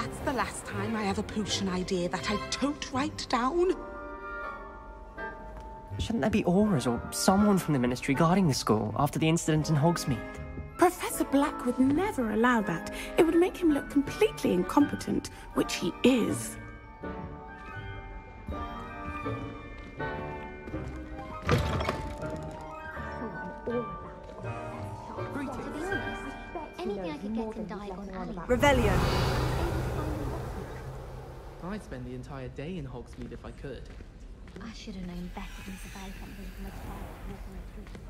That's the last time I have a potion idea that I don't write down. Shouldn't there be Aurors or someone from the Ministry guarding the school after the incident in Hogsmeade? Professor Black would never allow that. It would make him look completely incompetent, which he is. Anything I could get from Diagon Alley. Revelio. I'd spend the entire day in Hogsmeade if I could. I should have known better than something from a walking through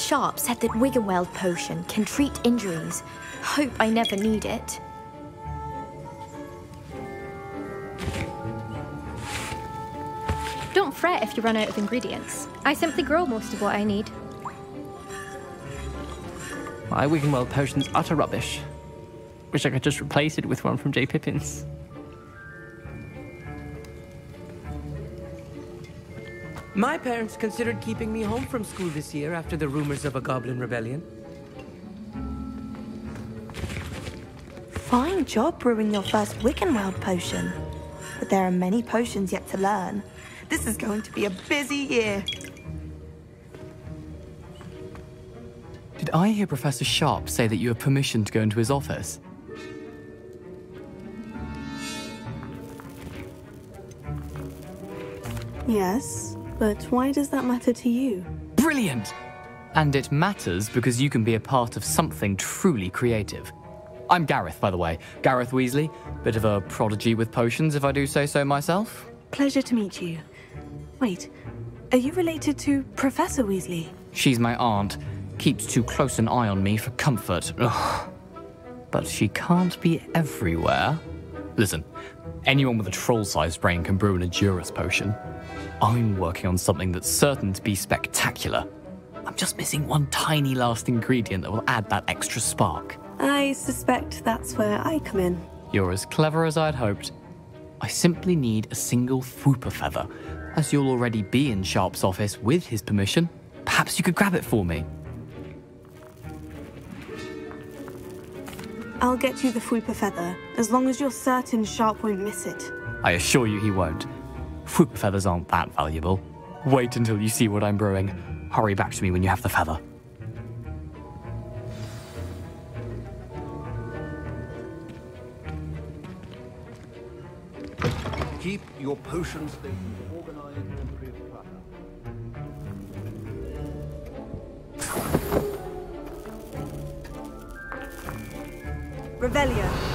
Sharp said that Wiggenweld potion can treat injuries. Hope I never need it. Don't fret if you run out of ingredients. I simply grow most of what I need. My Wiggenweld potion's utter rubbish. Wish I could just replace it with one from J. Pippins. My parents considered keeping me home from school this year after the rumors of a goblin rebellion. Fine job brewing your first Wiggenweld potion. But there are many potions yet to learn. This is going to be a busy year. Did I hear Professor Sharp say that you have permission to go into his office? Yes, but why does that matter to you? Brilliant! And it matters because you can be a part of something truly creative. I'm Gareth, by the way. Gareth Weasley. Bit of a prodigy with potions, if I do say so myself. Pleasure to meet you. Wait, are you related to Professor Weasley? She's my aunt. Keeps too close an eye on me for comfort. Ugh. But she can't be everywhere. Listen, anyone with a troll-sized brain can brew an Edurus potion. I'm working on something that's certain to be spectacular. I'm just missing one tiny last ingredient that will add that extra spark. I suspect that's where I come in. You're as clever as I'd hoped. I simply need a single Fwooper feather. As you'll already be in Sharp's office with his permission, perhaps you could grab it for me. I'll get you the Fwooper feather, as long as you're certain Sharp won't miss it. I assure you he won't. Fwooper feathers aren't that valuable. Wait until you see what I'm brewing. Hurry back to me when you have the feather. Keep your potion stations organized Revelio.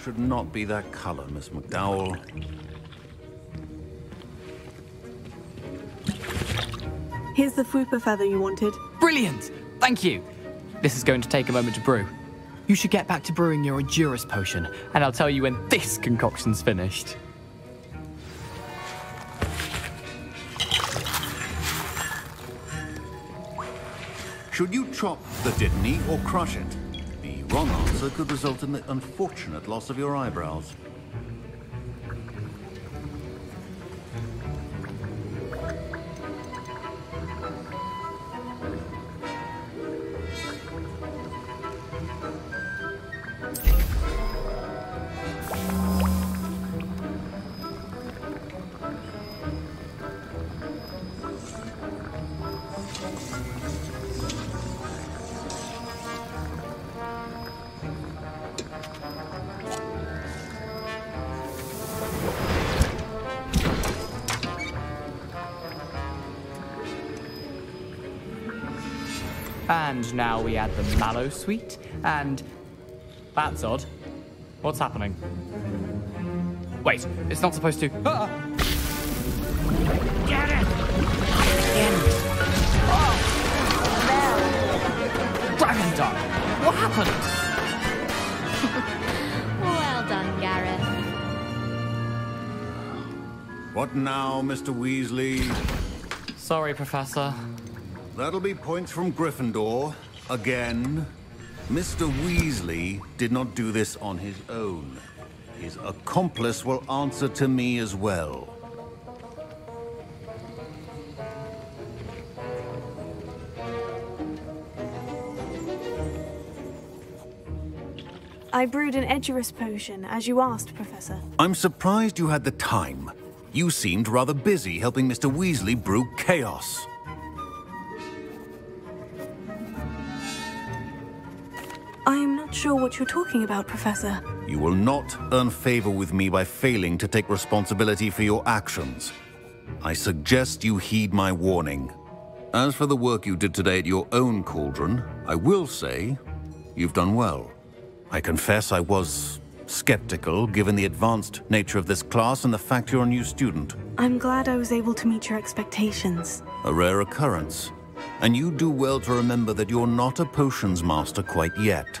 Should not be that color, Miss McDowell. Here's the Fwooper feather you wanted. Brilliant! Thank you! This is going to take a moment to brew. You should get back to brewing your Edurus potion, and I'll tell you when this concoction's finished. Should you chop the Dittany or crush it? Wrong answer could result in the unfortunate loss of your eyebrows. And now we add the mallow sweet, and... That's odd. What's happening? Wait, it's not supposed to... Ah! Get it! Get it! Dragon Duck! What happened? Well done, Gareth. What now, Mr. Weasley? Sorry, Professor. That'll be points from Gryffindor. Again. Mr. Weasley did not do this on his own. His accomplice will answer to me as well. I brewed an Edurus potion, as you asked, Professor. I'm surprised you had the time. You seemed rather busy helping Mr. Weasley brew chaos. Sure what you're talking about, Professor. You will not earn favor with me by failing to take responsibility for your actions. I suggest you heed my warning. As for the work you did today at your own cauldron, I will say you've done well. I confess I was skeptical given the advanced nature of this class and the fact you're a new student. I'm glad I was able to meet your expectations. A rare occurrence. And you do well to remember that you're not a potions master quite yet.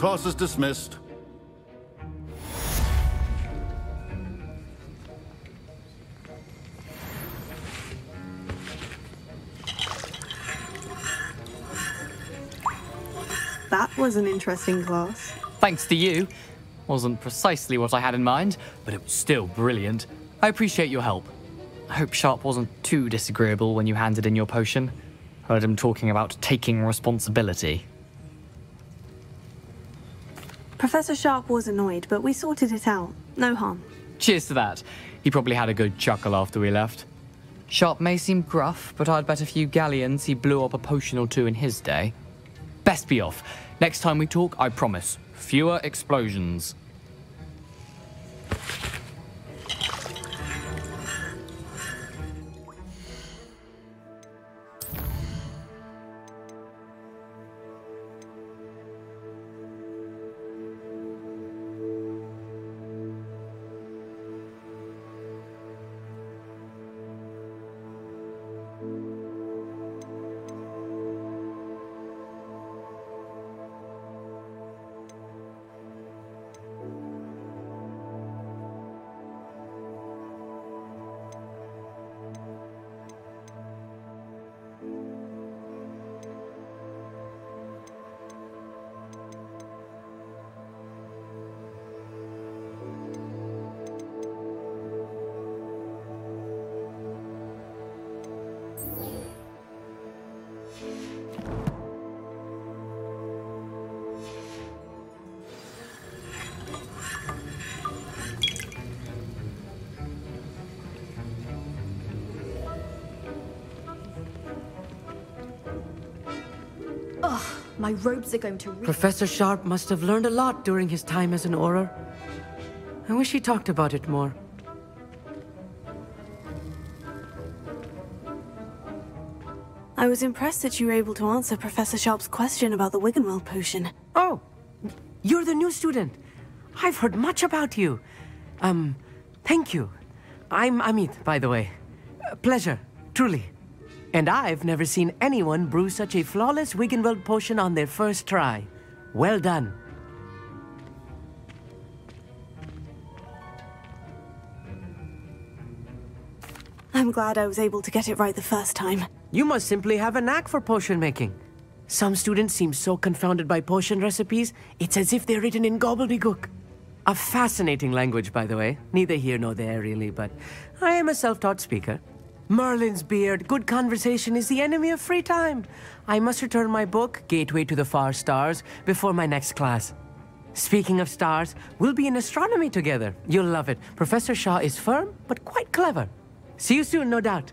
Class is dismissed. That was an interesting class. Thanks to you. Wasn't precisely what I had in mind, but it was still brilliant. I appreciate your help. I hope Sharp wasn't too disagreeable when you handed in your potion. Heard him talking about taking responsibility. Professor Sharp was annoyed, but we sorted it out. No harm. Cheers to that. He probably had a good chuckle after we left. Sharp may seem gruff, but I'd bet a few galleons he blew up a potion or two in his day. Best be off. Next time we talk, I promise, fewer explosions. My robes are going to re- Professor Sharp must have learned a lot during his time as an Auror. I wish he talked about it more. I was impressed that you were able to answer Professor Sharp's question about the Wiggenweld potion. Oh, you're the new student. I've heard much about you. Um, thank you. I'm Amit, by the way. A pleasure, truly. And I've never seen anyone brew such a flawless Wiggenweld potion on their first try. Well done. I'm glad I was able to get it right the first time. You must simply have a knack for potion making. Some students seem so confounded by potion recipes, it's as if they're written in gobbledygook. A fascinating language, by the way. Neither here nor there, really, but I am a self taught speaker. Merlin's beard, good conversation is the enemy of free time. I must return my book, Gateway to the Far Stars, before my next class. Speaking of stars, we'll be in astronomy together. You'll love it. Professor Shaw is firm, but quite clever. See you soon, no doubt.